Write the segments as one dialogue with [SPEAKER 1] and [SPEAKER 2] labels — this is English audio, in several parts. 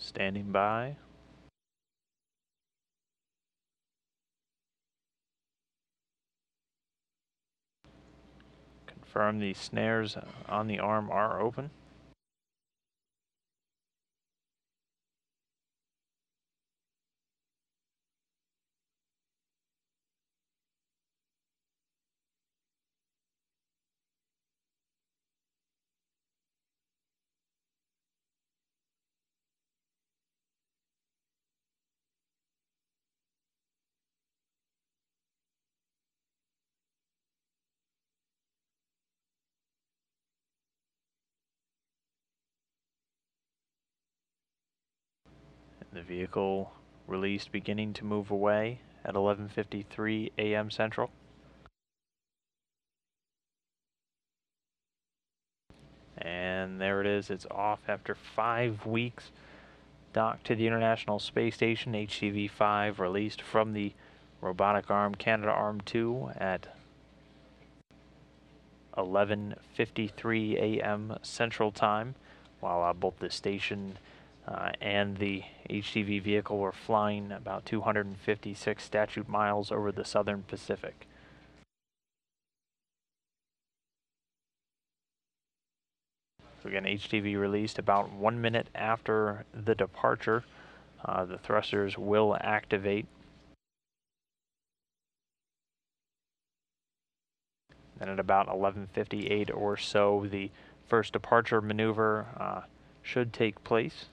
[SPEAKER 1] Standing by. Confirm the snares on the arm are open. The vehicle released beginning to move away at 11.53 a.m. Central. And there it is, it's off after five weeks. Docked to the International Space Station, HTV-5 released from the robotic arm Canadarm2 at 11.53 a.m. Central Time, while uh, both the station uh, and the HTV vehicle were flying about 256 statute miles over the southern Pacific. So again, HTV released about one minute after the departure. Uh, the thrusters will activate. Then at about 11.58 or so, the first departure maneuver uh, should take place.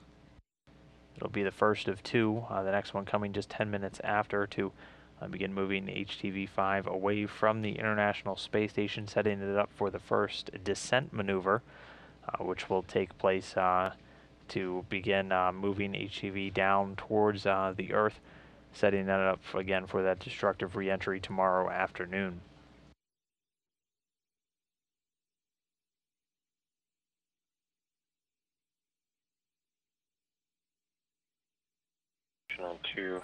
[SPEAKER 1] It'll be the first of two, uh, the next one coming just 10 minutes after to uh, begin moving HTV-5 away from the International Space Station, setting it up for the first descent maneuver, uh, which will take place uh, to begin uh, moving HTV down towards uh, the Earth, setting that up again for that destructive reentry tomorrow afternoon.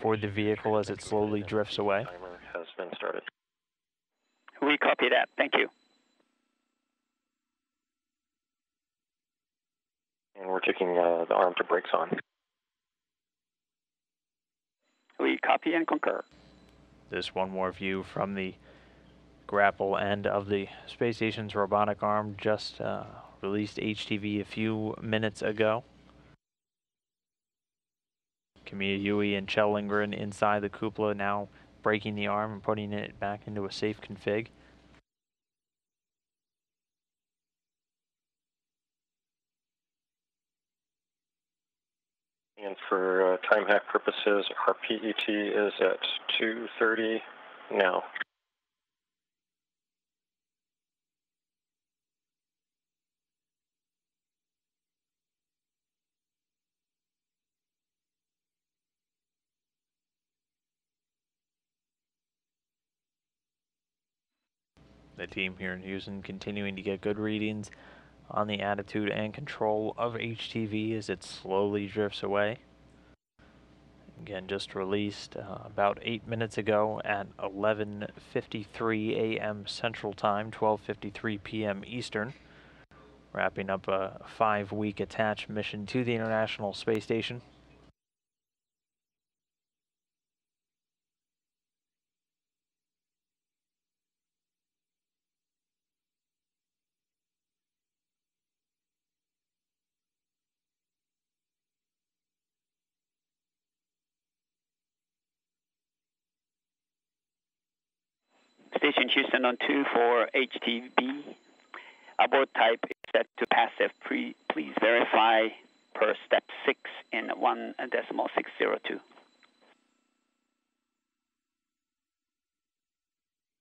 [SPEAKER 1] For the vehicle as it slowly drifts away.
[SPEAKER 2] Timer has been started.
[SPEAKER 3] We copy that. Thank you.
[SPEAKER 2] And we're taking uh, the arm to brakes on.
[SPEAKER 3] We copy and concur.
[SPEAKER 1] This one more view from the grapple end of the space station's robotic arm just uh, released HTV a few minutes ago. Kimiya Yui and Kjell Lindgren inside the cupola now braking the arm and putting it back into a safe config.
[SPEAKER 2] And for uh, time hack purposes, our PET is at 2.30 now.
[SPEAKER 1] The team here in Houston continuing to get good readings on the attitude and control of HTV as it slowly drifts away. Again, just released uh, about eight minutes ago at 11.53 a.m. Central Time, 12.53 p.m. Eastern. Wrapping up a five-week attached mission to the International Space Station.
[SPEAKER 3] Station Houston on 2 for HTV. Abort type is set to passive. Pre please verify per step 6 in 1 decimal 602.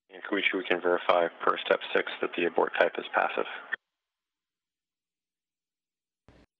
[SPEAKER 2] In we can verify per step 6 that the abort type is passive.